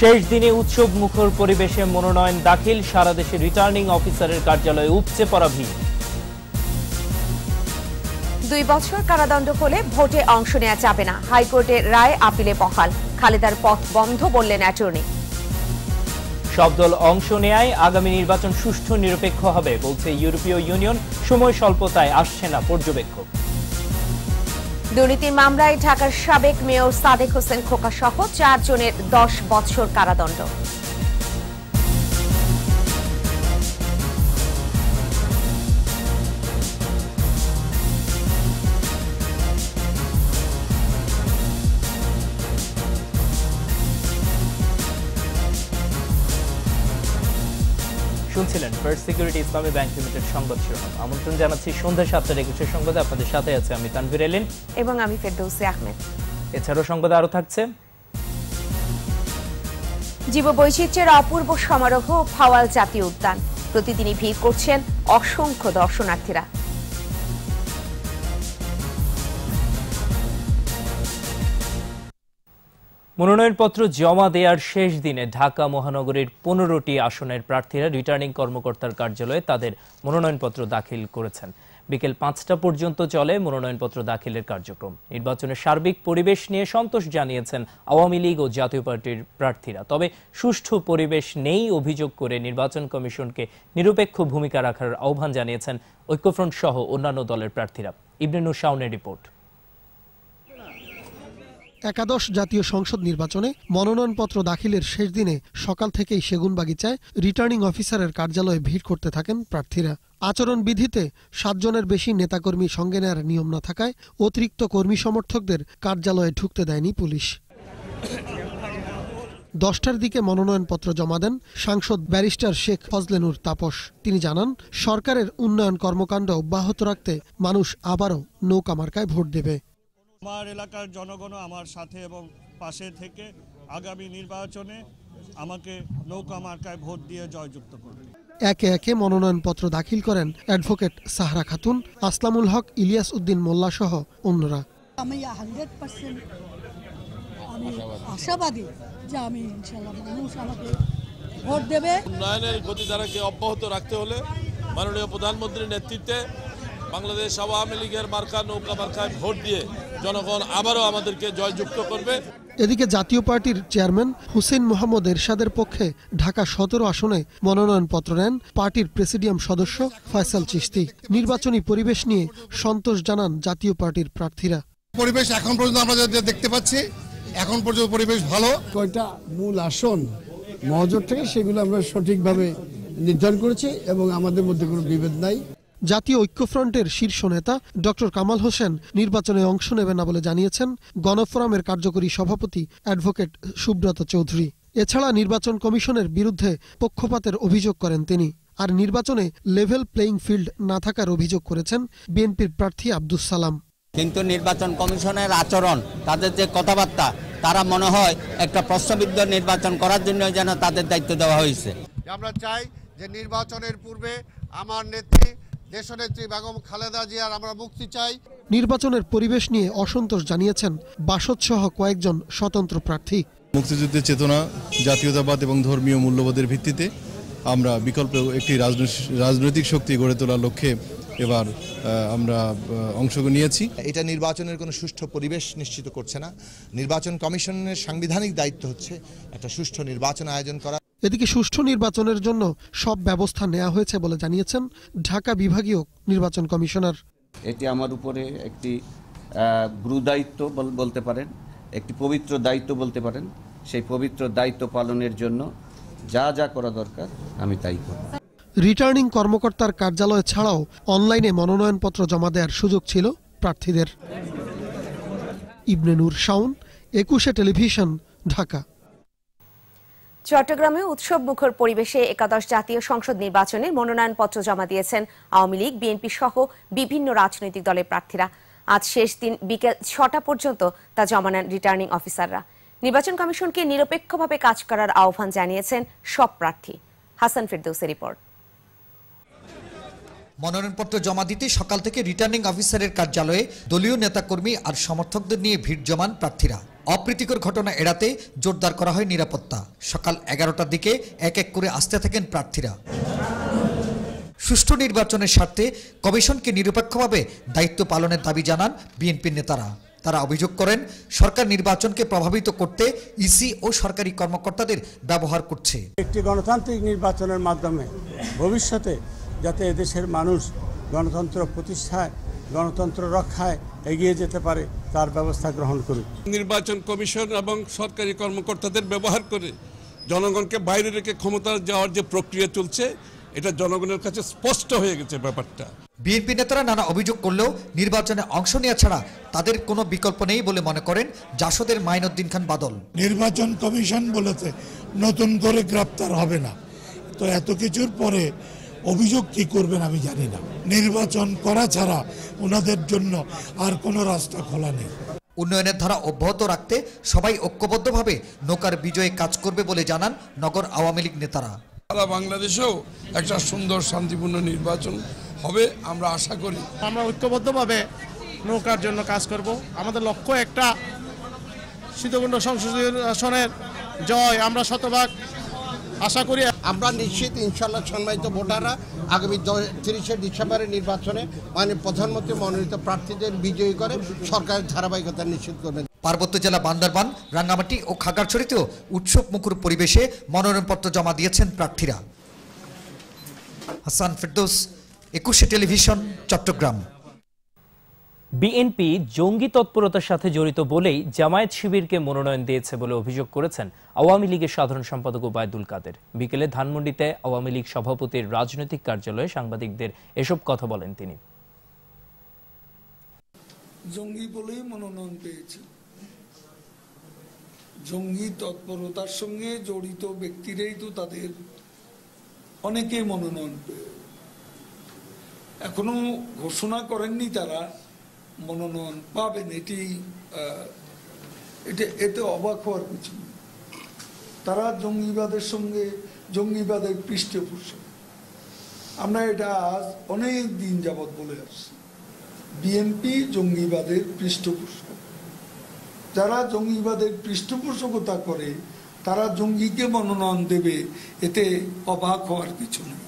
শেষ দিনে উৎসব মুখর পরিবেশে মনোনয়ন দাখিল সারা দেশে রিটার্নিং অফিসারের কার্যালয়ে উপচে পড়া ভিড়। দুই বছর কারাদণ্ড হলে ভোটে অংশ নেওয়া যাবে না। হাইকোর্টের রায় আপিলে বহাল। খালেদার পথ বন্ধ বললেন অ্যাটর্নি। সব দল অংশ নেয় আগামী নির্বাচন সুষ্ঠু নিরপেক্ষ হবে বলছে ইউরোপীয় ইউনিয়ন। সময় স্বল্পতায় আসছে না পর্যবেক্ষক। দুর্নীতির মামলায় ঢাকার সাবেক মেয়র সাদেক হোসেন খোকা সহ চারজনের দশ বছর কারাদণ্ড। শুনছিলেন first security Islami bank limited সংবাদ শিরোনাম। আমন্ত্রণ জানাচ্ছি সন্ধ্যা সাতটার একুশের সংবাদে। আপনাদের সাথে আছে আমি তানভীর এলিন। এবং আমি ফেরদৌসি আহমেদ। এছাড়াও সংবাদে আরও থাকছে। জীব বৈচিত্র্যের অপূর্ব সমারোহ ফাওয়াল জাতীয় উদ্যান। প্রতিদিনই ভিড় করছেন অসংখ্য দর্শনার্থীরা। মনোনয়নপত্র জমা দেওয়ার শেষ দিনে ঢাকা মহানগরীর পনেরোটি আসনের প্রার্থীরা রিটার্নিং কর্মকর্তার কার্যালয়ে তাদের মনোনয়নপত্র দাখিল করেছেন। বিকেল পাঁচটা পর্যন্ত চলে মনোনয়নপত্র দাখিলের কার্যক্রম। নির্বাচনের সার্বিক পরিবেশ নিয়ে সন্তোষ জানিয়েছেন আওয়ামী লীগ ও জাতীয় পার্টির প্রার্থীরা। তবে সুষ্ঠু পরিবেশ নেই অভিযোগ করে নির্বাচন কমিশনকে নিরপেক্ষ ভূমিকা রাখার আহ্বান জানিয়েছেন ঐক্যফ্রন্ট সহ অন্যান্য দলের প্রার্থীরা। ইবনেনুর শাওনের রিপোর্ট। একাদশ জাতীয় সংসদ নির্বাচনে মনোনয়নপত্র দাখিলের শেষ দিনে সকাল থেকেই সেগুনবাগিচায় রিটার্নিং অফিসারের কার্যালয়ে ভিড় করতে থাকেন প্রার্থীরা। আচরণবিধিতে সাতজনের বেশি নেতাকর্মী সঙ্গে নেওয়ার নিয়ম না থাকায় অতিরিক্ত কর্মী সমর্থকদের কার্যালয়ে ঢুকতে দেয়নি পুলিশ। দশটার দিকে মনোনয়নপত্র জমা দেন সাংসদ ব্যারিস্টার শেখ ফজলেনুর তাপস। তিনি জানান, সরকারের উন্নয়ন কর্মকাণ্ড অব্যাহত রাখতে মানুষ আবারও নৌকা মার্কায় ভোট দেবে। আমার এলাকার জনগণ আমার সাথে এবং পাশে থেকে আগামী নির্বাচনে আমাকে নৌকা মার্কায় ভোট দিয়ে জয়যুক্ত করবে। একে একে মনোনয়নপত্র দাখিল করেন অ্যাডভোকেট সাহরা খাতুন আসলামুল হক ইলিয়াস উদ্দিন মোল্লা সহ অন্যরা। আমি হান্ড্রেড পার্সেন্ট আমি আশাবাদী যে আমি ইনশাল্লাহ মানুষ আমাকে ভোট দেবে। উন্নয়নের গতিধারাকে অব্যাহত রাখতে হলে মাননীয় প্রধানমন্ত্রীর নেতৃত্বে বাংলাদেশ আওয়ামী লীগের মার্কা নৌকা মার্কায় ভোট দিয়ে জনগণ আবারও আমাদেরকে জয়যুক্ত করবে। এদিকে জাতীয় পার্টির চেয়ারম্যান হুসেন মোহাম্মদ এরশাদের পক্ষে ঢাকা সতেরো আসনে মনোনয়নপত্র নেন পার্টির প্রেসিডিয়াম সদস্য ফয়সাল চিস্তি নির্বাচনী পরিবেশ নিয়ে সন্তোষ জানান জাতীয় পার্টির প্রার্থীরা। পরিবেশ এখন পর্যন্ত আমরা যা দেখতে পাচ্ছি এখন পর্যন্ত পরিবেশ ভালো। কয়টা মূল আসন মহজোট থেকে সেগুলো আমরা সঠিকভাবে নির্ধারণ করেছি এবং আমাদের মধ্যে কোনো বিভেদ নাই। জাতীয় ঐক্যফ্রন্টের শীর্ষ নেতা ডক্টর কামাল হোসেন নির্বাচনে অংশ নেবেন না বলে জানিয়েছেন গণফোরামের কার্যকরী সভাপতি অ্যাডভোকেট সুব্রত চৌধুরী। এছাড়া নির্বাচন কমিশনের বিরুদ্ধে পক্ষপাতের অভিযোগ করেন তিনি। আর নির্বাচনে লেভেল প্লেইং ফিল্ড না থাকার অভিযোগ করেছেন বিএনপির প্রার্থী আব্দুস সালাম। কিন্তু নির্বাচন কমিশনের আচরণ তাদের যে কথাবার্তা তারা মনে হয় একটা প্রশ্নবিদ্ধ নির্বাচন করার জন্য যেন তাদের দায়িত্ব দেওয়া হয়েছে। আমরা চাই যে নির্বাচনের পূর্বে আমার নেত্রী দেশনেত্রী বেগম খালেদা জিয়ার আমরা মুক্তি চাই। নির্বাচনের পরিবেশ নিয়ে অসন্তোষ জানিয়েছেন বাসদ সহ কয়েকজন স্বতন্ত্র প্রার্থী। মুক্তিযুদ্ধের চেতনা জাতীয়তাবাদ এবং ধর্মীয় মূল্যবোধের ভিত্তিতে আমরা বিকল্প একটি রাজনৈতিক শক্তি গড়ে তোলার লক্ষ্যে এবার আহ, আমরা অংশ নিয়েছি। এটা নির্বাচনের কোনো সুষ্ঠু পরিবেশ নিশ্চিত করছে না। নির্বাচন কমিশনের সাংবিধানিক দায়িত্ব হচ্ছে একটা সুষ্ঠু নির্বাচন আয়োজন করা। এদিকে সুষ্ঠু নির্বাচনের জন্য সব ব্যবস্থা নেওয়া হয়েছে বলে জানিয়েছেন ঢাকা বিভাগীয় নির্বাচন কমিশনার। এটি আমার উপরে একটি গুরুদায়িত্ব বল- বলতে পারেন একটি পবিত্র দায়িত্ব বলতে পারেন। সেই পবিত্র দায়িত্ব পালনের জন্য যা যা করা দরকার আমি তাই করব। রিটার্নিং কর্মকর্তার কার্যালয় ছাড়াও অনলাইনে মনোনয়নপত্র জমা দেওয়ার সুযোগ ছিল প্রার্থীদের। ইবনে নূর শাওন একুশে টেলিভিশন ঢাকা। চট্টগ্রামে উৎসব মুখর পরিবেশে একাদশ জাতীয় সংসদ নির্বাচনে মনোনয়নপত্র জমা দিয়েছেন আওয়ামী লীগ, বিএনপি সহ বিভিন্ন রাজনৈতিক দলের প্রার্থীরা। আজ শেষ দিন বিকেল ছটা পর্যন্ত তা জমা নেন রিটার্নিং অফিসাররা নির্বাচন কমিশনকে নিরপেক্ষভাবে কাজ করার আহ্বান জানিয়েছেন সব প্রার্থী। হাসান ফিরদৌসের রিপোর্ট। মনোনয়নপত্র জমা দিতে সকাল থেকে রিটার্নিং অফিসারের কার্যালয়ে দলীয় নেতাকর্মী আর সমর্থকদের নিয়ে ভিড় জমান প্রার্থীরা। অপ্রীতিকর ঘটনা এড়াতে জোরদার করা হয় নিরাপত্তা। সকাল এগারোটার দিকে এক এক করে আসতে থাকেন প্রার্থীরা। সুষ্ঠু নির্বাচনের স্বার্থে কমিশনকে নিরপেক্ষভাবে দায়িত্ব পালনের দাবি জানান বিএনপির নেতারা। তারা অভিযোগ করেন, সরকার নির্বাচনকে প্রভাবিত করতে ইসি ও সরকারি কর্মকর্তাদের ব্যবহার করছে। একটি গণতান্ত্রিক নির্বাচনের মাধ্যমে ভবিষ্যতে যাতে এদেশের মানুষ গণতন্ত্র প্রতিষ্ঠায়, গণতন্ত্র রক্ষায় এগিয়ে যেতে পারে তার ব্যবস্থা গ্রহণ করুক। নির্বাচন কমিশন এবং সরকারি কর্মকর্তাদের ব্যবহার করে জনগণকে বাইরে রেখে ক্ষমতা যাওয়ার যে প্রক্রিয়া চলছে এটা জনগণের কাছে স্পষ্ট হয়ে গেছে ব্যাপারটা। বিএনপি নেতারা নানা অভিযোগ করলেও নির্বাচনে অংশ নেওয়া ছাড়া তাদের কোনো বিকল্প নেই বলে মনে করেন জাসদের মাইনুদ্দিন খান বাদল। নির্বাচন কমিশন বলেছে নতুন করে গ্রেপ্তার হবে না। তো এত কিছুর পরে অভিযোগ কি করবেন আমি জানি না। নির্বাচন করা ছাড়া ওনাদের জন্য আর কোনো রাস্তা খোলা নেই। উন্নয়নের ধারা অব্যাহত রাখতে সবাই ঐক্যবদ্ধভাবে নৌকার বিজয়ে কাজ করবে বলে জানান নগর আওয়ামী লীগ নেতারা। সারা বাংলাদেশেও একটা সুন্দর শান্তিপূর্ণ নির্বাচন হবে আমরা আশা করি। আমরা ঐক্যবদ্ধভাবে নৌকার জন্য কাজ করব। আমাদের লক্ষ্য একটা শীতকুণ্ড সংসদীয় আসনের জয়। আমরা শতভাগ আশা করি আমরা নিশ্চিত ইনশাল্লাহ সম্মানিত ভোটাররা আগামী তিরিশে ডিসেম্বরের নির্বাচনে মানে প্রধানমন্ত্রী, মনোনীত প্রার্থীদের বিজয়ী করে সরকারের ধারাবাহিকতা নিশ্চিত করবেন। পার্বত্য জেলা বান্দরবান, রাঙ্গামাটি ও খাগড়াছড়িতেও উৎসব মুখর পরিবেশে মনোনয়নপত্র জমা দিয়েছেন প্রার্থীরা। হাসান ফেরদৌস, একুশে টেলিভিশন, চট্টগ্রাম। বিএনপি জঙ্গি তৎপরতার সাথে জড়িত বলেই জামায়াত শিবিরকে মনোনয়ন দিয়েছে বলে অভিযোগ করেছেন আওয়ামী লীগের সাধারণ সম্পাদক ওবায়দুল কাদের। বিকেলে ধানমন্ডিতে আওয়ামী লীগ সভাপতির রাজনৈতিক কার্যালয়ে সাংবাদিকদের এসব কথা বলেন তিনি। জঙ্গি বলেই মনোনয়ন পেয়েছে। জঙ্গি তৎপরতার সঙ্গে জড়িত ব্যক্তিরাই তো তাদের অনেকে মনোনয়ন পেয়ে। এখনও ঘোষণা করেননি তারা মনোনয়ন পাবেন, এটি এটা, এতে অবাক হওয়ার কিছু নেই। তারা জঙ্গিবাদের সঙ্গে জঙ্গিবাদের পৃষ্ঠপোষক আমরা এটা আজ অনেক দিন যাবৎ বলে আসছি। বিএনপি জঙ্গিবাদের পৃষ্ঠপোষক। যারা জঙ্গিবাদের পৃষ্ঠপোষকতা করে, তারা জঙ্গিকে মনোনয়ন দেবে, এতে অবাক হওয়ার কিছু নেই।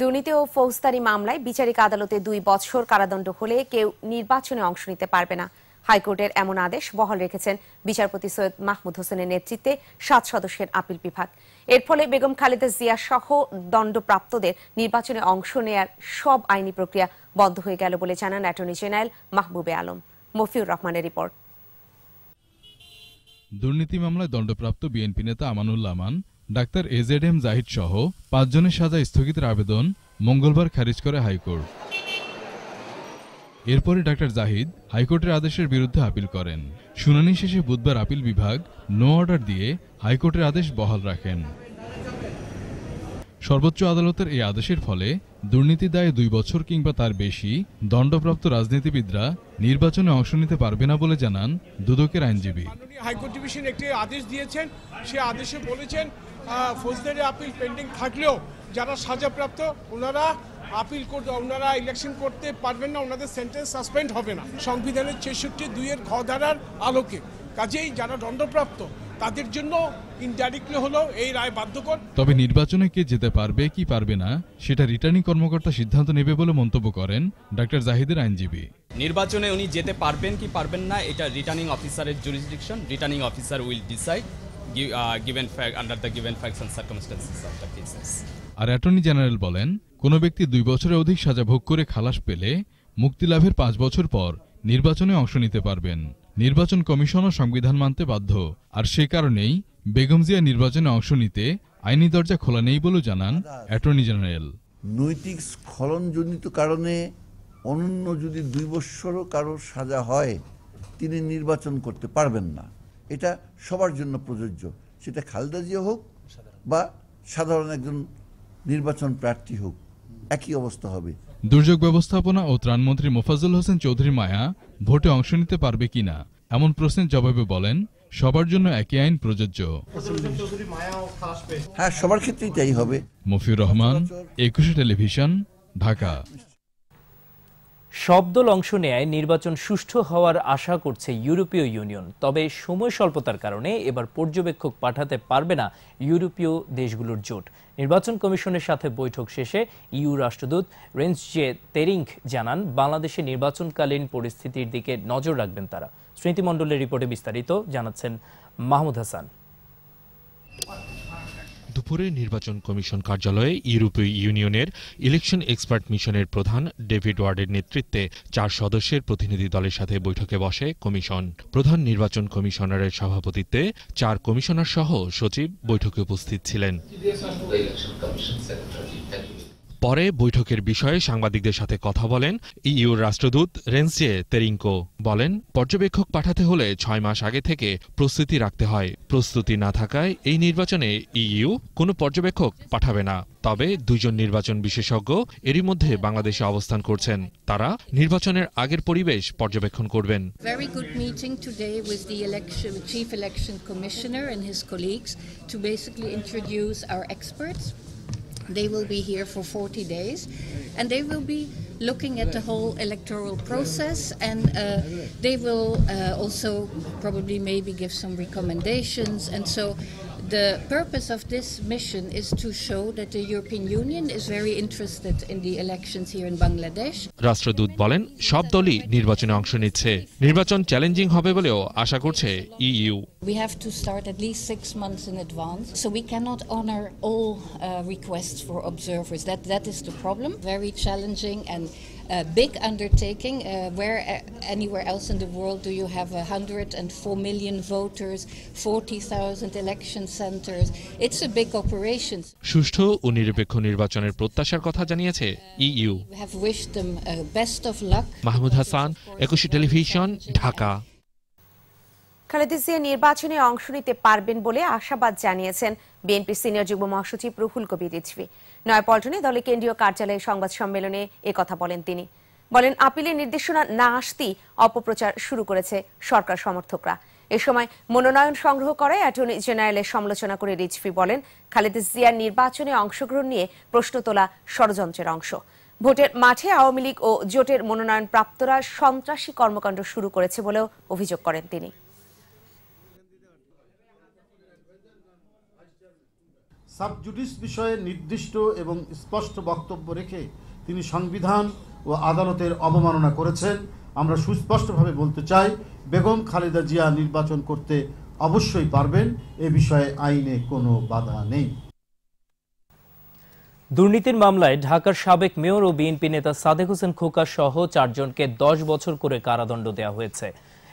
দুর্নীতি ও ফৌজদারি মামলায় বিচারিক আদালতে দুই বছর কারাদণ্ড হলে কেউ নির্বাচনে অংশ নিতে পারবে না। হাইকোর্টের এমন আদেশ বহাল রেখেছেন বিচারপতি সৈয়দ মাহমুদ হোসেনের নেতৃত্বে সাত সদস্যের আপিল বিভাগ। এর ফলে বেগম খালেদা জিয়া সহ দণ্ডপ্রাপ্তদের নির্বাচনে অংশ নেয়ার সব আইনি প্রক্রিয়া বন্ধ হয়ে গেল বলে জানান অ্যাটর্নি জেনারেল মাহবুবে আলম। মফিউর রহমানের রিপোর্ট। দুর্নীতি মামলায় দণ্ডপ্রাপ্ত বিএনপি নেতা Amanullah Aman doctor A Z M Zahid সহ পাঁচজনের সাজা স্থগিতের আবেদন মঙ্গলবার খারিজ করে হাইকোর্ট। এরপরে ডাক্তার জাহিদ হাইকোর্টের আদেশের বিরুদ্ধে আপিল করেন। শুনানি শেষে বুধবার আপিল বিভাগ নো অর্ডার দিয়ে হাইকোর্টের আদেশ বহাল রাখেন। সর্বোচ্চ আদালতের এই আদেশের ফলে দুর্নীতি দায়ে দুই বছর কিংবা তার বেশি দণ্ডপ্রাপ্ত রাজনীতিবিদরা নির্বাচনে অংশ নিতে পারবে না বলে জানান দুদকের আইনজীবী। হাইকোর্ট ডিভিশন একটি আদেশ দিয়েছেন। সে আদেশে বলেছেন ফৌজদারি আপিল পেন্ডিং থাকলেও যারা সাজাপ্রাপ্ত ওনারা আপিল করতে ওনারা ইলেকশন করতে পারবেন না ওনাদের সেন্টেন্স সাসপেন্ড হবে না। সংবিধানের ছেষট্টি দুইয়ের ঘ ধারার আলোকে। কাজেই যারা দণ্ডপ্রাপ্ত তাদের জন্য ইনডাইরেক্টলি হলো এই রায় বাধ্যকর। তবে নির্বাচনে কে যেতে পারবে কি পারবে না সেটা রিটার্নিং কর্মকর্তা সিদ্ধান্ত নেবে বলে মন্তব্য করেন ডাক্তার জাহিদের আইনজীবী। নির্বাচনে উনি যেতে পারবেন কি পারবেন না এটা রিটার্নিং অফিসারের jurisdiction returning officer will decide given fact under the given facts and circumstances of the cases আর অ্যাটর্নি জেনারেল বলেন কোনো ব্যক্তি দুই বছরের অধিক সাজা ভোগ করে খালাস পেলে মুক্তি লাভের পাঁচ বছর পর নির্বাচনে অংশ নিতে পারবেন। নির্বাচন কমিশনও সংবিধান মানতে বাধ্য। আর সে কারণেই বেগম জিয়া নির্বাচনে অংশ নিতে আইনি দরজা খোলা নেই বলেও জানান অ্যাটর্নি জেনারেল নৈতিক স্খলনজনিত কারণে অনন্য যদি দুই বৎসরও কারোর সাজা হয় তিনি নির্বাচন করতে পারবেন না। এটা সবার জন্য প্রযোজ্য। সেটা খালেদা জিয়া হোক বা সাধারণ একজন নির্বাচন প্রার্থী হোক একই অবস্থা হবে। দুর্যোগ ব্যবস্থাপনা ও ত্রাণমন্ত্রী মোফাজুল হোসেন চৌধুরী মায়া ভোটে অংশ নিতে পারবে কিনা এমন প্রশ্নের জবাবে বলেন সবার জন্য একই আইন প্রযোজ্য। হ্যাঁ সবার ক্ষেত্রেই তাই হবে। মফিউর রহমান একুশে টেলিভিশন ঢাকা। সব দল অংশ নেয় নির্বাচন সুষ্ঠু হওয়ার আশা করছে ইউরোপীয় ইউনিয়ন। তবে সময় স্বল্পতার কারণে এবার পর্যবেক্ষক পাঠাতে পারবে না ইউরোপীয় দেশগুলোর জোট। নির্বাচন কমিশনের সাথে বৈঠক শেষে ইউ রাষ্ট্রদূত রেঞ্জ জে তেরিঙ্ক জানান, বাংলাদেশে নির্বাচনকালীন পরিস্থিতির দিকে নজর রাখবেন তারা। স্মৃতিমণ্ডলের রিপোর্টে বিস্তারিত জানাচ্ছেন মাহমুদ হাসান। দুপুরে নির্বাচন কমিশন কার্যালয়ে ইউরোপীয় ইউনিয়নের ইলেকশন এক্সপার্ট মিশনের প্রধান ডেভিড ওয়ার্ডের নেতৃত্বে চার সদস্যের প্রতিনিধি দলের সাথে বৈঠকে বসে কমিশন। প্রধান নির্বাচন কমিশনারের সভাপতিত্বে চার কমিশনার সহ সচিব বৈঠকে উপস্থিত ছিলেন। পরে বৈঠকের বিষয়ে সাংবাদিকদের সাথে কথা বলেন ইইউর রাষ্ট্রদূত রেন্সিয়ে তেরিঙ্কো। বলেন, পর্যবেক্ষক পাঠাতে হলে ছয় মাস আগে থেকে প্রস্তুতি রাখতে হয়। প্রস্তুতি না থাকায় এই নির্বাচনে ইইউ কোনো পর্যবেক্ষক পাঠাবে না। তবে দুইজন নির্বাচন বিশেষজ্ঞ এরই মধ্যে বাংলাদেশে অবস্থান করছেন। তারা নির্বাচনের আগের পরিবেশ পর্যবেক্ষণ করবেন। Very good meeting. They will be here for 40 days and they will be looking at the whole electoral process and uh, they will uh, also probably maybe give some recommendations. And so the purpose of this mission is to show that the European Union is very interested in the elections here in Bangladesh. রাষ্ট্রদূত বলেন সব দলই নির্বাচনে অংশ নিচ্ছে নির্বাচন challenging হবে বলেও আশা করছে EU We have to start at least six months in advance, so we cannot honor all uh, requests for observers. That that is the problem. Very challenging and a big undertaking. Uh, where uh, anywhere else in the world do you have 104 million voters, 40,000 election centers? It's a big operation. সুষ্ঠু ও নিরপেক্ষ নির্বাচনের প্রত্যাশার কথা জানিয়েছে EU We have wished them uh, best of luck. Mahmud Hasan Ekushey television Dhaka Khaleda Zia নির্বাচনে অংশ নিতে পারবেন বলে আশাবাদ জানিয়েছেন বিএনপি সিনিয়র যুগ্ম মহাসচিব রুহুল কবির রিজভি নয়াপল্টনে দলের কেন্দ্রীয় কার্যালয়ে সংবাদ সম্মেলনে কথা বলেন তিনি। বলেন আপিলের নির্দেশনা না আসতেই অপপ্রচার শুরু করেছে সরকার সমর্থকরা। এ সময় মনোনয়ন সংগ্রহ করে অ্যাটর্নি জেনারেলের সমালোচনা করে রিজভি বলেন, খালেদা জিয়ার নির্বাচনে অংশগ্রহণ নিয়ে প্রশ্ন তোলা ষড়যন্ত্রের অংশ। ভোটের মাঠে আওয়ামী লীগ ও জোটের মনোনয়ন প্রাপ্তরা সন্ত্রাসী কর্মকাণ্ড শুরু করেছে বলেও অভিযোগ করেন তিনি। সাবজুডিস বিষয়ে নির্দিষ্ট এবং স্পষ্ট বক্তব্য রেখে তিনি সংবিধান ও আদালতের অবমাননা করেছেন। আমরা সুস্পষ্টভাবে বলতে চাই, বেগম খালেদা জিয়া নির্বাচন করতে অবশ্যই পারবেন, এ বিষয়ে আইনে কোনো বাধা নেই। দুর্নীতির মামলায় ঢাকার সাবেক মেয়র ও বিএনপি নেতা সাদেক হোসেন খোকা সহ চারজনকে দশ বছর করে কারাদণ্ড দেওয়া হয়েছে।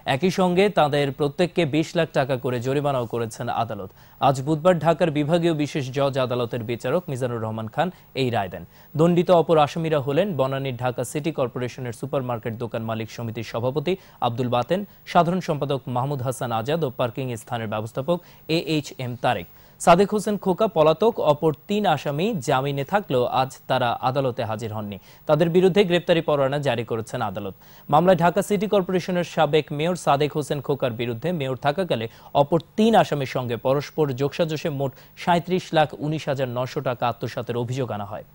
একই সঙ্গে তাদের প্রত্যেককে বিশ লাখ টাকা করে জরিমানাও করেছেন আদালত। আজ বুধবার ঢাকার বিভাগীয় বিশেষ জজ আদালতের বিচারক মিজানুর রহমান খান এই রায় দেন। দণ্ডিত অপর আসামিরা হলেন বনানীর ঢাকা সিটি কর্পোরেশনের সুপারমার্কেট দোকান মালিক সমিতির সভাপতি আব্দুল বাতেন, সাধারণ সম্পাদক মাহমুদ হাসান আজাদ ও পার্কিং স্থানের ব্যবস্থাপক A H M Tarek. Sadek Hossain Khoka পলাতক, অপর তিন আসামি জামিনে থাকলেও আজ তারা আদালতে হাজির হননি। তাদের বিরুদ্ধে গ্রেপ্তারি পরোয়ানা জারি করেছেন আদালত। মামলায় ঢাকা সিটি কর্পোরেশনের সাবেক মেয়র সাদেক হোসেন খোকার বিরুদ্ধে মেয়র থাকাকালে অপর তিন আসামির সঙ্গে পরস্পর যোগসাজশে মোট সাঁত্রিশ লাখ উনিশ হাজার নশো টাকা আত্মসাতের অভিযোগ আনা হয়।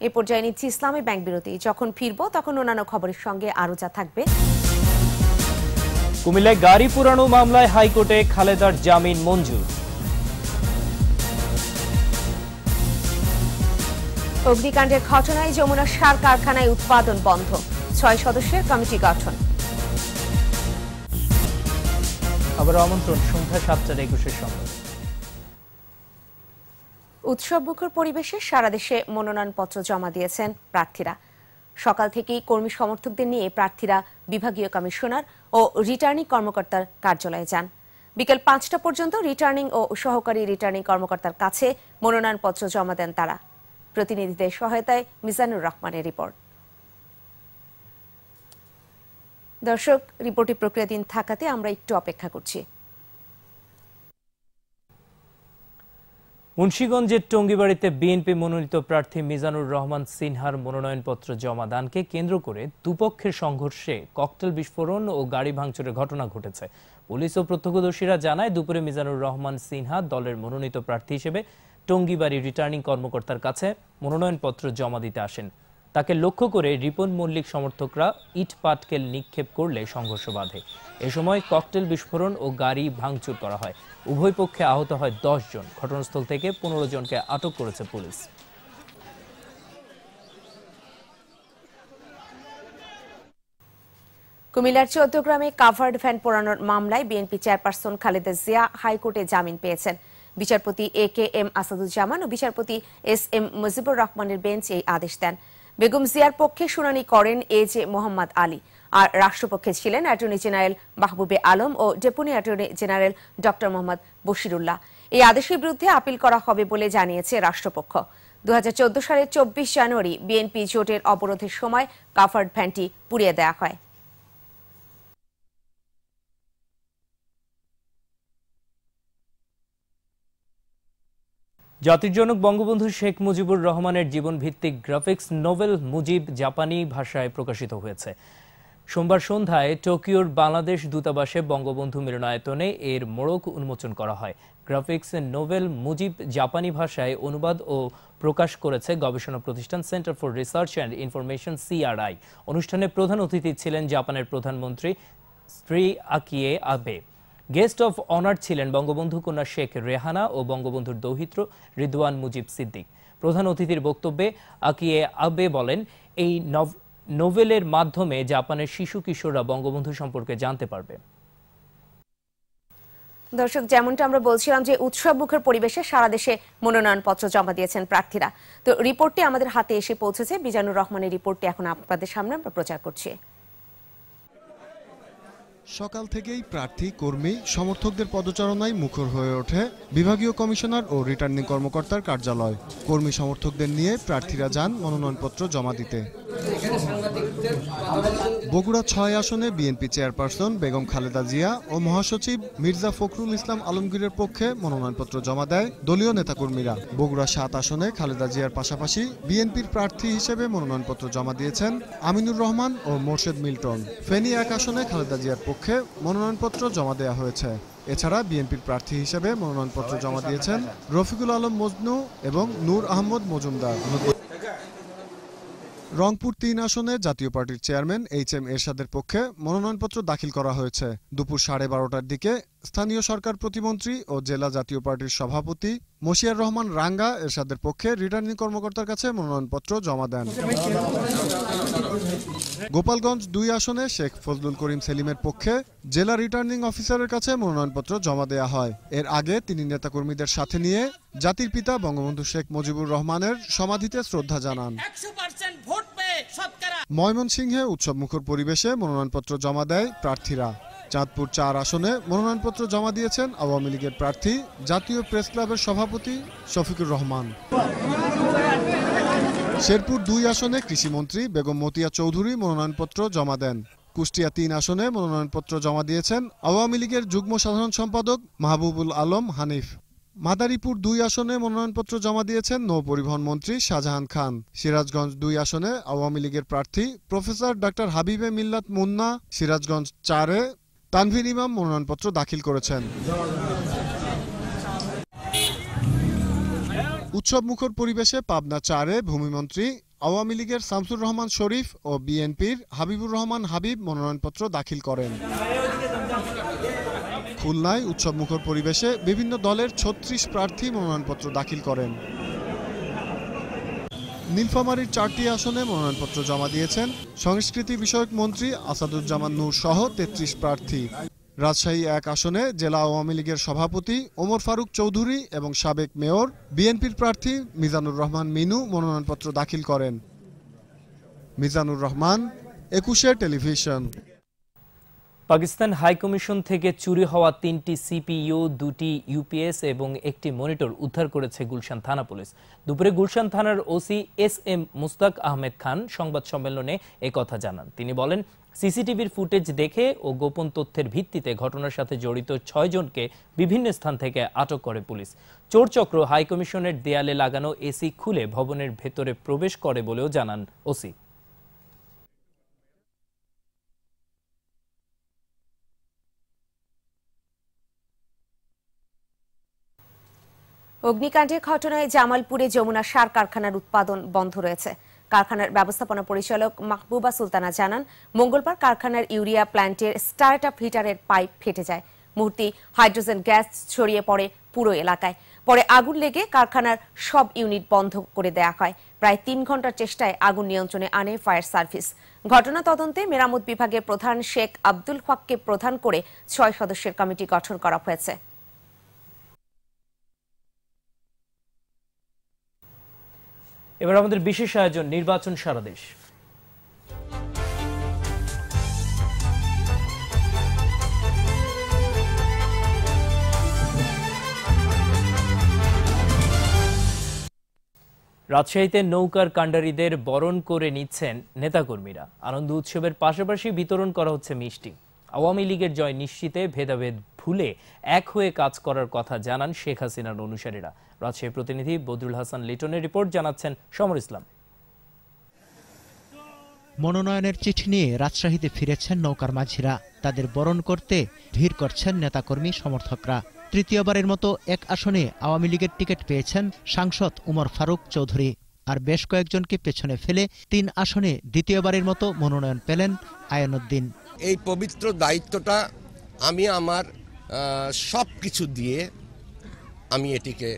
এ পর্যায়ে নিচ্ছি ইসলামী ব্যাংক বিরতি। যখন ফিরবো তখন অন্যান্য খবরের সঙ্গে আরও যা থাকবে। কুমিল্লায় গাড়ি পুরানো মামলায় হাইকোর্টে খালেদার জামিন মঞ্জুর। অগ্নিকাণ্ডের ঘটনায় যমুনা সার কারখানায় উৎপাদন বন্ধ। ছয় সদস্যের কমিটি গঠন। আবার আমন্ত্রণ সন্ধ্যা সাতটার একুশের সঙ্গে উৎসবমুখর পরিবেশে সারা দেশে মনোনয়নপত্র জমা দিয়েছেন প্রার্থীরা। সকাল থেকেই কর্মী সমর্থকদের নিয়ে প্রার্থীরা বিভাগীয় কমিশনার ও রিটার্নিং কর্মকর্তার কার্যালয়ে যান। বিকেল পাঁচটা পর্যন্ত রিটার্নিং ও সহকারী রিটার্নিং কর্মকর্তার কাছে মনোনয়নপত্র জমা দেন তারা। প্রতিনিধিদের সহায়তায় মিজানুর রহমানের রিপোর্ট। দর্শক, রিপোর্টটি প্রক্রিয়াধীন থাকাতে আমরা একটু অপেক্ষা করছি। মুন্সীগঞ্জের টঙ্গিবাড়িতে বিএনপি মনোনীত প্রার্থী মিজানুর রহমান সিনহার মনোনয়নপত্র জমা দানকে কেন্দ্র করে দুপক্ষের সংঘর্ষে ককটেল বিস্ফোরণ ও গাড়ি ভাঙচুরের ঘটনা ঘটেছে। পুলিশ ও প্রত্যক্ষদর্শীরা জানায়, দুপুরে মিজানুর রহমান সিনহা দলের মনোনীত প্রার্থী হিসেবে টঙ্গিবাড়ি রিটার্নিং কর্মকর্তার কাছে মনোনয়নপত্র জমা দিতে আসেন। তাকে লক্ষ্য করে রিপন মল্লিক সমর্থকরা ইট পাটকেল নিক্ষেপ করলে সংঘর্ষ বাধে। এ সময় ককটেল বিস্ফোরণ ও গাড়ি ভাঙচুর করা হয়। উভয় পক্ষে আহত হয় দশ জন। ঘটনাস্থল থেকে পনেরো জনকে আটক করেছে পুলিশ। কুমিল্লার চৌদ্দগ্রামে কাভার্ড ভ্যান পোড়ানোর মামলায় বিএনপি চেয়ারপারসন খালেদা জিয়া হাইকোর্টে জামিন পেয়েছেন। বিচারপতি এ কে এম আসাদুজ্জামান ও বিচারপতি এস এম মুজিবুর রহমানের বেঞ্চ এই আদেশ দেন। বেগম জিয়ার পক্ষে শুনানি করেন এ জে মোহাম্মদ আলী। আর রাষ্ট্রপক্ষে ছিলেন অ্যাটর্নি জেনারেল মাহবুবে আলম ও ডেপুটি অ্যাটর্নি জেনারেল ড মোহাম্মদ বশিরুল্লাহ। এই আদেশের বিরুদ্ধে আপিল করা হবে বলে জানিয়েছে রাষ্ট্রপক্ষ। দু হাজার চোদ্দ সালের চব্বিশ জানুয়ারি বিএনপি জোটের অবরোধের সময় কাফার্ড ভ্যানটি পুড়িয়ে দেওয়া হয়। জাতির জনক বঙ্গবন্ধু শেখ মুজিবুর রহমানের জীবন ভিত্তিক গ্রাফিক্স নোভেল মুজিব জাপানি ভাষায় প্রকাশিত হয়েছে। সোমবার সন্ধ্যায় টোকিওর বাংলাদেশ দূতাবাসে বঙ্গবন্ধু মিলনায়তনে এর মোড়ক উন্মোচন করা হয়। গ্রাফিক্স নোভেল মুজিব জাপানি ভাষায় অনুবাদ ও প্রকাশ করেছে গবেষণা প্রতিষ্ঠান centre for research and information CRI. অনুষ্ঠানে প্রধান অতিথি ছিলেন জাপানের প্রধানমন্ত্রী শ্রী আকিয়ে আবে। গেস্ট অফ অনার ছিলেন বঙ্গবন্ধু কন্যা শেখ রেহানা ও বঙ্গবন্ধুর দৌহিত্র রিদওয়ান মুজিব সিদ্দিক। প্রধান অতিথির বক্তব্যে আকিয়ে আবে বলেন, এই নোভেলের মাধ্যমে জাপানের শিশু কিশোররা বঙ্গবন্ধু সম্পর্কে জানতে পারবে। দর্শক, যেমনটা আমরা বলছিলাম যে উৎসব মুখের পরিবেশে সারা দেশে মনোনয়নপত্র জমা দিয়েছেন প্রার্থীরা। তো রিপোর্টটি আমাদের হাতে এসে পৌঁছেছে। বিজানুর রহমানের রিপোর্টটি এখন আপনাদের সামনে আমরা প্রচার করছি। সকাল থেকেই প্রার্থী, কর্মী, সমর্থকদের পদচারণায় মুখর হয়ে ওঠে বিভাগীয় কমিশনার ও রিটার্নিং কর্মকর্তার কার্যালয়। কর্মী সমর্থকদের নিয়ে প্রার্থীরা যান মনোনয়নপত্র জমা দিতে। বগুড়া ছয় আসনে বিএনপি চেয়ারপারসন বেগম খালেদা জিয়া ও মহাসচিব মির্জা ফখরুল ইসলাম আলমগীরের পক্ষে মনোনয়নপত্র জমা দেয় দলীয় নেতাকর্মীরা। বগুড়া সাত আসনে খালেদা জিয়ার পাশাপাশি বিএনপির প্রার্থী হিসেবে মনোনয়নপত্র জমা দিয়েছেন আমিনুর রহমান ও মোর্শেদ মিল্টন। ফেনী এক আসনে খালেদা জিয়ার পক্ষে মনোনয়নপত্র জমা দেওয়া হয়েছে। এছাড়া বিএনপির প্রার্থী হিসেবে মনোনয়নপত্র জমা দিয়েছেন রফিকুল আলম মজনু এবং নূর আহমদ মজুমদার। রংপুর তিন আসনে জাতীয় পার্টির চেয়ারম্যান এইচ এম এরশাদের পক্ষে মনোনয়নপত্র দাখিল করা হয়েছে। দুপুর সাড়ে বারোটার দিকে স্থানীয় সরকার প্রতিমন্ত্রী ও জেলা জাতীয় পার্টির সভাপতি মশিয়ার রহমান রাঙ্গা এরশাদের পক্ষে রিটার্নিং কর্মকর্তার কাছে মনোনয়নপত্র জমা দেন। গোপালগঞ্জ দুই আসনে শেখ ফজলুল করিম সেলিমের পক্ষে জেলা রিটার্নিং অফিসারের কাছে মনোনয়নপত্র জমা দেয়া হয়। এর আগে তিনি নেতাকর্মীদের সাথে নিয়ে জাতির পিতা বঙ্গবন্ধু শেখ মুজিবুর রহমানের সমাধিতে শ্রদ্ধা জানান। ময়মনসিংহে উৎসবমুখর পরিবেশে মনোনয়নপত্র জমা দেয় প্রার্থীরা। চাঁদপুর চার আসনে মনোনয়নপত্র জমা দিয়েছেন আওয়ামী লীগের প্রার্থী জাতীয় প্রেস ক্লাবের সভাপতি শফিকুর রহমান। শেরপুর দুই আসনে কৃষিমন্ত্রী বেগম মতিয়া চৌধুরী মনোনয়নপত্র জমা দেন। কুষ্টিয়া তিন আসনে মনোনয়নপত্র জমা দিয়েছেন আওয়ামী লীগের যুগ্ম সাধারণ সম্পাদক মাহবুবুল আলম হানিফ। মাদারীপুর দুই আসনে মনোনয়নপত্র জমা দিয়েছেন নৌ পরিবহন মন্ত্রী শাহজাহান খান। সিরাজগঞ্জ দুই আসনে আওয়ামী লীগের প্রার্থী প্রফেসর ডাক্তার হাবিবে মিল্লাত মুন্না সিরাজগঞ্জ চারে তানভীর ইমাম মনোনয়নপত্র দাখিল করেছেন। উৎসব মুখর পরিবেশে পাবনা চারে ভূমিমন্ত্রী আওয়ামী লীগের শামসুর রহমান শরীফ ও বিএনপির হাবিবুর রহমান হাবিব মনোনয়নপত্র দাখিল করেন। খুলনায় উৎসব মুখর পরিবেশে বিভিন্ন দলের ছত্রিশ প্রার্থী মনোনয়নপত্র দাখিল করেন। নীলফামারীর চারটি আসনে মনোনয়নপত্র জমা দিয়েছেন সংস্কৃতি বিষয়ক মন্ত্রী আসাদুজ্জামান নূর সহ তেত্রিশ প্রার্থী। রাজশাহী এক আসনে জেলা আওয়ামী লীগের সভাপতি ওমর ফারুক চৌধুরী এবং সাবেক মেয়র, বিএনপির প্রার্থী মিজানুর রহমান মিনু মনোনয়নপত্র দাখিল করেন। মিজানুর রহমান, একুশে টেলিভিশন। পাকিস্তান হাইকমিশন থেকে চুরি হওয়া তিনটি সিপিইউ, দুটি ইউপিএস এবং একটি মনিটর উদ্ধার করেছে গুলশান থানা পুলিশ। দুপুরে গুলশান থানার OC S M Mushtaq Ahmed Khan সংবাদ সম্মেলনে কথা জানান। তিনি বলেন সিসিটিভির ফুটেজ দেখে ও গোপন তথ্যের ভিত্তিতে ঘটনার সাথে জড়িত ছয় জনকে বিভিন্ন স্থান থেকে আটক করে পুলিশ। চোরচক্র হাইকমিশনের দেয়ালে লাগানো এসি খুলে ভবনের ভেতরে প্রবেশ করে বলেও জানান ওসি। অগ্নিকাণ্ডের ঘটনায় জামালপুরে যমুনা সার কারখানার উৎপাদন বন্ধ রয়েছে। কারখানার ব্যবস্থাপনা পরিচালক মাহবুবা সুলতানা জানান, মঙ্গলবার কারখানার ইউরিয়া প্ল্যান্টের স্টার্ট আপ হিটারের পাইপ ফেটে যায়। মুহূর্তে হাইড্রোজেন গ্যাস ছড়িয়ে পড়ে পুরো এলাকায়। পরে আগুন লেগে কারখানার সব ইউনিট বন্ধ করে দেয়া হয়। প্রায় তিন ঘণ্টার চেষ্টায় আগুন নিয়ন্ত্রণে আনে ফায়ার সার্ভিস। ঘটনা তদন্তে মেরামত বিভাগের প্রধান শেখ আব্দুল হককে প্রধান করে ছয় সদস্যের কমিটি গঠন করা হয়েছে। এবার আমাদের বিশেষ আয়োজন, নির্বাচন সারা দেশ। রাজশাহীতে নৌকার কাণ্ডারীদের বরণ করে নিচ্ছেন নেতাকর্মীরা। আনন্দ উৎসবের পাশাপাশি বিতরণ করা হচ্ছে মিষ্টি। আওয়ামী লীগের জয় নিশ্চিতে ভেদাভেদ ভুলে এক হয়ে কাজ করার কথা জানান শেখ হাসিনার অনুসারীরা। রাজশাহী প্রতিনিধি বদরুল হাসান লিটনের রিপোর্ট জানাচ্ছেন সমর ইসলাম। মনোনয়নের চিঠি নিয়ে রাজশাহীতে ফিরেছেন নৌকার মাঝিরা। তাদের বরণ করতে ভিড় করছেন নেতাকর্মী সমর্থকরা। তৃতীয়বারের মতো এক আসনে আওয়ামী লীগের টিকিট পেয়েছেন সাংসদ উমর ফারুক চৌধুরী। আর বেশ কয়েকজনকে পেছনে ফেলে তিন আসনে দ্বিতীয়বারের মতো মনোনয়ন পেলেন আয়নুদ্দিন। এই পবিত্র দায়িত্বটা আমি আমার সব কিছু দিয়ে আমি এটিকে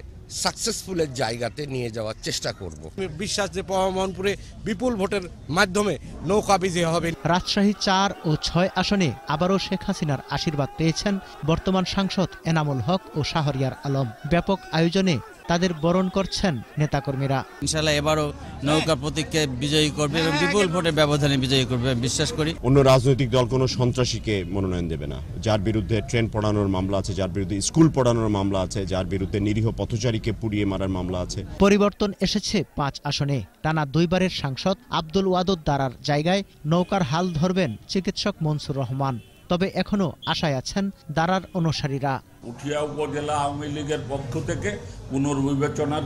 সাকসেসফুলের জায়গাতে নিয়ে যাওয়ার চেষ্টা করব। বিশ্বাস যে মোহনপুরে বিপুল ভোটের মাধ্যমে নৌকা বিজয়ী হবে। রাজশাহী চার ও ছয় আসনে আবারও শেখ হাসিনার আশীর্বাদ পেয়েছেন বর্তমান সাংসদ এনামুল হক ও শাহরিয়ার আলম। ব্যাপক আয়োজনে তাদের বরণ করছেন নেতাকর্মীরা। ইনশাল্লাহ এবারও নৌকা প্রতীককে বিজয়ী করবে এবং বিপুল ভোটের ব্যবধানে বিজয়ী করবে বিশ্বাস করি। অন্য রাজনৈতিক দল কোনো সন্ত্রাসীকে মনোনয়ন দেবে না। যার বিরুদ্ধে ট্রেন পড়ানোর মামলা আছে যার বিরুদ্ধে স্কুল পড়ানোর মামলা আছে যার বিরুদ্ধে নিরীহ পথচারীকে পুড়িয়ে মারার মামলা আছে। পরিবর্তন এসেছে পাঁচ আসনে। টানা দুইবারের সাংসদ আব্দুল ওয়াদুদ দারার জায়গায় নৌকার হাল ধরবেন চিকিৎসক মনসুর রহমান। তবে এখনও আশায় আছেন দারার অনুসারীরা। উঠিয়া উপজেলা আওয়ামী লীগের পক্ষ থেকে পুনর্বিবেচনা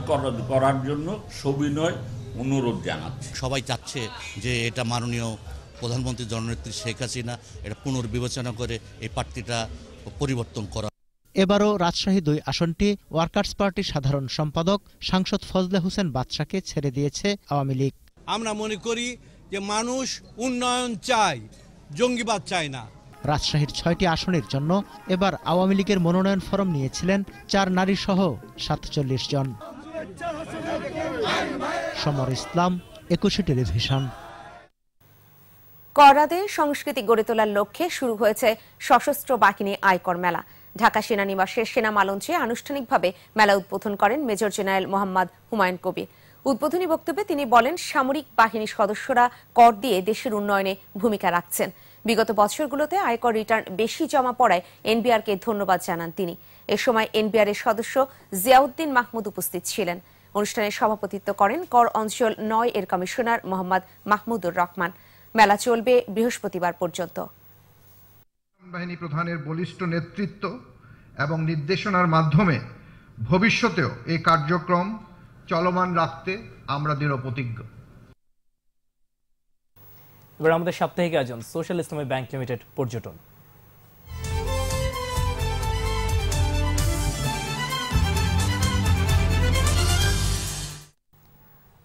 করার জন্য সবিনয় অনুরোধ জানাচ্ছে। সবাই চাচ্ছে যে এটা মাননীয় প্রধানমন্ত্রী জননেত্রী শেখ হাসিনা এটা পুনর্বিবেচনা করে এই প্রার্থীটা পরিবর্তন করা। এবারও রাজশাহী দুই আসনটি ওয়ার্কার্স পার্টির সাধারণ সম্পাদক সাংসদ ফজলে হোসেন বাদশাকে ছেড়ে দিয়েছে আওয়ামী লীগ। আমরা মনে করি যে মানুষ উন্নয়ন চায় জঙ্গিবাদ চায় না। রাজশাহীর ছয়টি আসনের জন্য এবার আওয়ামী লীগের মনোনয়ন ফরম নিয়েছিলেন চার নারী সহ সাতচল্লিশ জন। সমর ইসলাম, একুশে টেলিভিশন। করাদে সংস্কৃতি গড়ে তোলার লক্ষ্যে শুরু হয়েছে সশস্ত্র বাহিনী আয়কর মেলা। ঢাকা সেনানিবাসের সেনা মালঞ্চে আনুষ্ঠানিকভাবে মেলা উদ্বোধন করেন মেজর জেনারেল মোহাম্মদ হুমায়ুন কবির। উদ্বোধনী বক্তব্যে তিনি বলেন, সামরিক বাহিনীর সদস্যরা কর দিয়ে দেশের উন্নয়নে ভূমিকা রাখছেন। বিগত বছরগুলোতে আয়কর রিটার্ন বেশি জমা পড়ায় এনবিআরকে ধন্যবাদ জানান তিনি। এ সময় এনবিআর এর সদস্য জিয়াউদ্দিন মাহমুদ উপস্থিত ছিলেন। অনুষ্ঠানে সভাপতিত্ব করেন কর অঞ্চল নয় এর কমিশনার মোহাম্মদ মাহমুদুর রহমান। মেলা চলবে বৃহস্পতিবার পর্যন্ত। বাহিনী প্রধানের বলিষ্ঠ নেতৃত্ব এবং নির্দেশনার মাধ্যমে ভবিষ্যতেও এই কার্যক্রম চলমান রাখতে আমরা দৃঢ় প্রতিজ্ঞ এবার আমাদের সাপ্তাহিক আয়োজন, সোশ্যাল ইসলামী ব্যাংক লিমিটেড পর্যটন।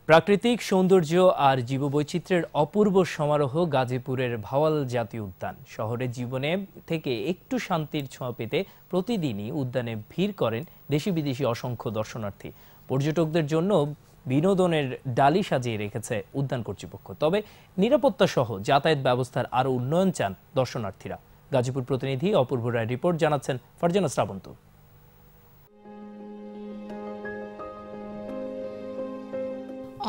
প্রাকৃতিক সৌন্দর্য আর জীববৈচিত্র্যের অপূর্ব সমারোহ গাজীপুরের ভাওয়াল জাতীয় উদ্যান। শহরের জীবনে থেকে একটু শান্তির ছোঁয়া পেতে প্রতিদিনই উদ্যানে ভিড় করেন দেশি বিদেশি অসংখ্য দর্শনার্থী। পর্যটকদের জন্য বিনোদনের ডালি সাজিয়ে রেখেছে উদ্যান কর্তৃপক্ষ। তবে নিরাপত্তা সহ যাতায়াত ব্যবস্থার আরও উন্নয়ন চান দর্শনার্থীরা। গাজীপুর প্রতিনিধি অপূর্ব রায় রিপোর্ট জানাচ্ছেন ফারজানা শ্রাবন্ত।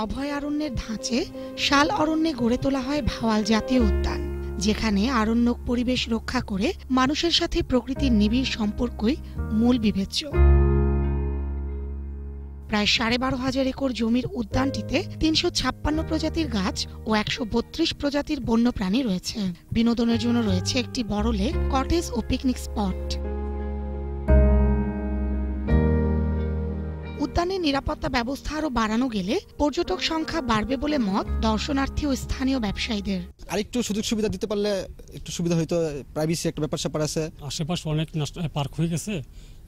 অভয়ারণ্যের ধাঁচে শাল অরণ্যে গড়ে তোলা হয় ভাওয়াল জাতীয় উদ্যান, যেখানে আরণ্যক পরিবেশ রক্ষা করে মানুষের সাথে প্রকৃতির নিবিড় সম্পর্কই মূল বিবেচ্য প্রায় সাড়ে বারো হাজার একর জমির উদ্যানটিতে তিনশো ছাপ্পান্ন প্রজাতির গাছ ও একশো বত্রিশ প্রজাতির বন্যপ্রাণী রয়েছে। বিনোদনের জন্য রয়েছে একটি বড় লেক কটেজ ও পিকনিক স্পট। উদ্যানের নিরাপত্তা ব্যবস্থা আরও বাড়ানো গেলে পর্যটক সংখ্যা বাড়বে বলে মত দর্শনার্থী ও স্থানীয় ব্যবসায়ীদের। আরেকটু সুযোগ সুবিধা দিতে পারলে একটু সুবিধা হইতো প্রাইভেসি একটা ব্যাপার স্যাপার আছে। আশেপাশে অনেক পার্ক হয়ে গেছে।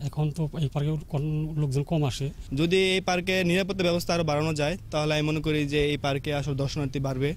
এখন তো এই পার্কে লোকজন কম আসে। যদি এই পার্কে নিরাপত্তা ব্যবস্থা আরও বাড়ানো যায়, তাহলে আমি মনে করি যে এই পার্কে আসলে দর্শনার্থী বাড়বে।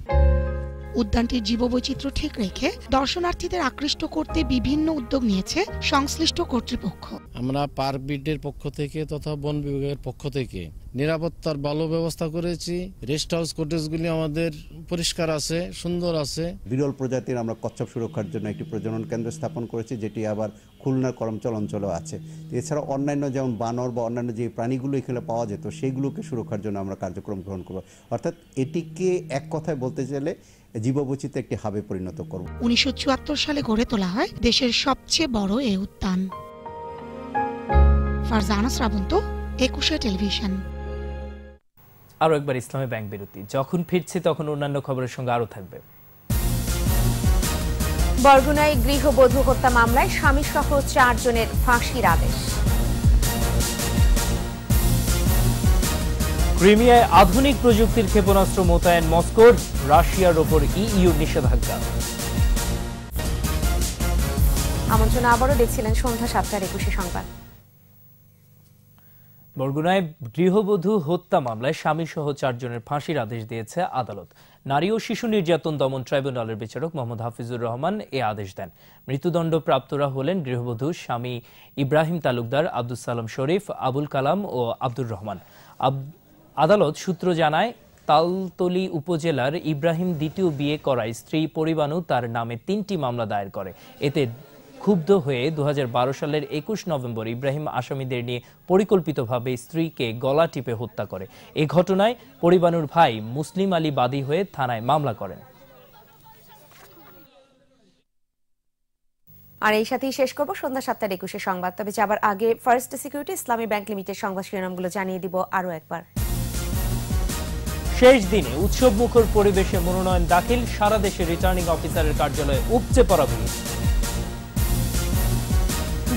উদ্যানটির জীববৈচিত্র্য ঠিক রেখে দর্শনার্থীদের আকৃষ্ট করতে বিভিন্ন উদ্যোগ নিয়েছে সংশ্লিষ্ট কর্তৃপক্ষ। আমরা পার্ক বিডের পক্ষ থেকে তথা বন বিভাগের পক্ষ থেকে নিরাপত্তার ভালো ব্যবস্থা করেছি। রেস্ট হাউস কটেজগুলি আমাদের পরিষ্কার আছে সুন্দর আছে। বিরল প্রজাতির আমরা কচ্ছপ সুরক্ষার জন্য একটি প্রজনন কেন্দ্র স্থাপন করেছি যেটি আবার খুলনার করমচল অঞ্চলেও আছে। এছাড়া অন্যান্য যেমন বানর বা অন্যান্য যে প্রাণীগুলো এখানে পাওয়া যেত সেইগুলোকে সুরক্ষার জন্য আমরা কার্যক্রম গ্রহণ করব। অর্থাৎ এটিকে এক কথায় বলতে চাইলে জীববৈচিত্র্য একটি হাবে পরিণত করব। উনিশশো সালে গড়ে তোলা হয় দেশের সবচেয়ে বড় এ উদ্যান। ফারজানা শ্রাবন্ত একুশে টেলিভিশন। আরও একবার ইসলামী ব্যাংক বিরতি। যখন ফিরছে তখন অন্যান্য খবরের সঙ্গে আরও থাকবে। বরগুনায় গৃহবধূ হত্যা মামলায় স্বামী সহ চারজনের ফাঁসির আদেশ। ক্রিমিয়ায় আধুনিক প্রযুক্তির ক্ষেপণাস্ত্র মোতায়েন মস্কোর রাশিয়ার ওপর ইইউ নিষেধাজ্ঞা। আমন্ত্রণ আবারও দেখছিলেন সন্ধ্যা সাতটার একুশে সংবাদ। বরগুনায় গৃহবধূ হত্যা মামলায় স্বামী সহ চারজনের ফাঁসির আদেশ দিয়েছে আদালত। নারী ও শিশু নির্যাতন দমন ট্রাইব্যুনালের বিচারক মোহাম্মদ হাফিজুর রহমান এ আদেশ দেন। মৃত্যুদণ্ড প্রাপ্তরা হলেন গৃহবধূ স্বামী ইব্রাহিম তালুকদার আব্দুল সালাম শরীফ আবুল কালাম ও আব্দুর রহমান। আদালত সূত্র জানায়, তালতলি উপজেলার ইব্রাহিম দ্বিতীয় বিয়ে করায় স্ত্রী পরিবানু তার নামে তিনটি মামলা দায়ের করে। এতে ক্ষুব্ধ হয়ে দু সালের একুশ নভেম্বর ইব্রাহিম আসামিদের নিয়ে পরিকল্পিতভাবে স্ত্রীকে গলা টিপে হত্যা করে। এ ঘটনায় পরিবানুর ভাই মুসলিম আলী বাদী হয়ে থানায় মামলা করেন। আর এই সাথেই শেষ করব সন্ধ্যা সাতটার একুশে সংবাদ। তবে যাবার আগে first security Islami bank limited সংবাদ শিরোনামগুলো জানিয়ে দিব আরও একবার। শেষ দিনে উৎসব মুখর পরিবেশে মনোনয়ন দাখিল সারা দেশে রিটার্নিং অফিসারের কার্যালয়ে উপচে পড়া ভিড়।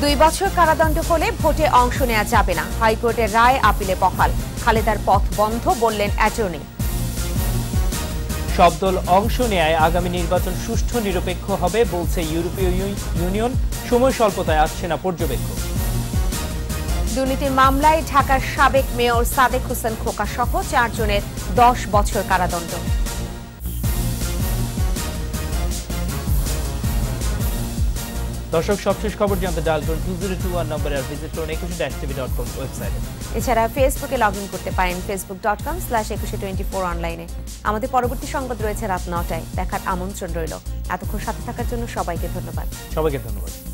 দুই বছর কারাদণ্ড হলে ভোটে অংশ নেওয়া যাবে না। হাইকোর্টের রায় আপিলে বহাল। খালেদার পথ বন্ধ বললেন অ্যাটর্নি। সব দল অংশ নেয় আগামী নির্বাচন সুষ্ঠু নিরপেক্ষ হবে বলছে ইউরোপীয় ইউনিয়ন। সময় স্বল্পতায় আসছে না পর্যবেক্ষক। দুর্নীতির মামলায় ঢাকার সাবেক মেয়র সাদেক হোসেন খোকা সহ চারজনের দশ বছর কারাদণ্ড। দর্শক সবশেষ খবর জানতে ডায়াল করুন টু জিরো টু ওয়ান নম্বরে আর ভিজিট করুন একুশে ড্যাশ টিভি ডট কম ওয়েবসাইটে এছাড়া ফেসবুকে লগ ইন করতে পারেন Facebook dot com slash Ekushey twenty four অনলাইনে আমাদের পরবর্তী সংবাদ রয়েছে রাত নটায়। দেখার আমন্ত্রণ রইল। এতক্ষণ সাথে থাকার জন্য সবাইকে ধন্যবাদ। সবাইকে ধন্যবাদ।